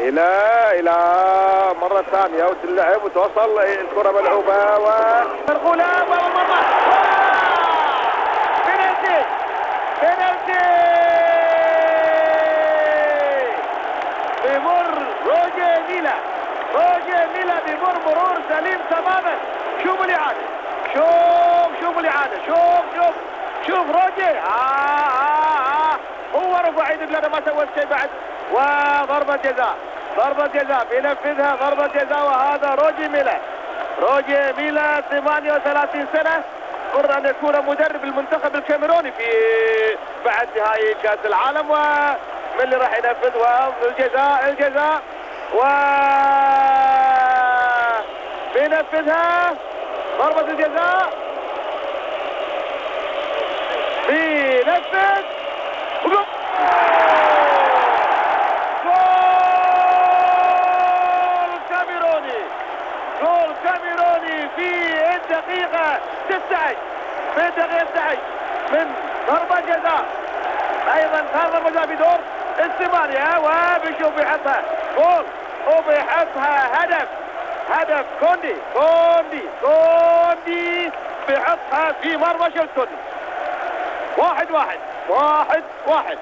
إلى إلى مرة ثانية وتلعب وتوصل الكرة ملعوبة و الغلام والمرمى بنالتي بنالتي بمر روجي ميلا. روجي ميلا بمر مرور سليم تماما. شوفوا الإعادة. شوف شوف الإعادة. شوف شوف شوف روجي. آه آه آه. هو رفع ايده ما سويت شيء بعد. وضربة جزاء. ضربة جزاء بينفذها ضربة جزاء وهذا روجي ميلا روجي ميلا 38 سنة. قرر أن يكون مدرب المنتخب الكاميروني في بعد نهائي كأس العالم. ومن اللي راح ينفذ؟ والجزاء الجزاء. و بينفذها ضربة الجزاء. بينفذ. جول كاميروني في الدقيقة 16 في الدقيقة 16 من ضربة جزاء. أيضا ضربة جزاء بدور الثمانية وبيشوف بيحطها جول. وبيحطها هدف. هدف كوندي. كوندي. كوندي. بيحطها في مرمى شلتوني واحد واحد. واحد واحد.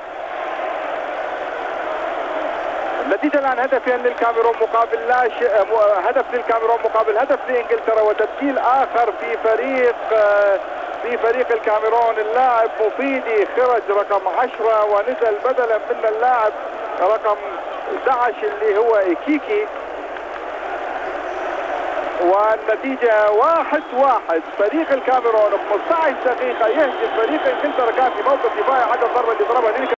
النتيجة الآن هدفين للكاميرون مقابل لا ش... م- هدف للكاميرون مقابل هدف لإنجلترا وتبديل آخر في فريق آه، في فريق الكاميرون. اللاعب مفيدي خرج رقم 10 ونزل بدلا من اللاعب رقم 11 اللي هو إيكيكي. والنتيجة واحد واحد. فريق الكاميرون ب 15 دقيقة يهجم فريق إنجلترا. كان في موقف دفاعي عدم ضربة اللي ضربها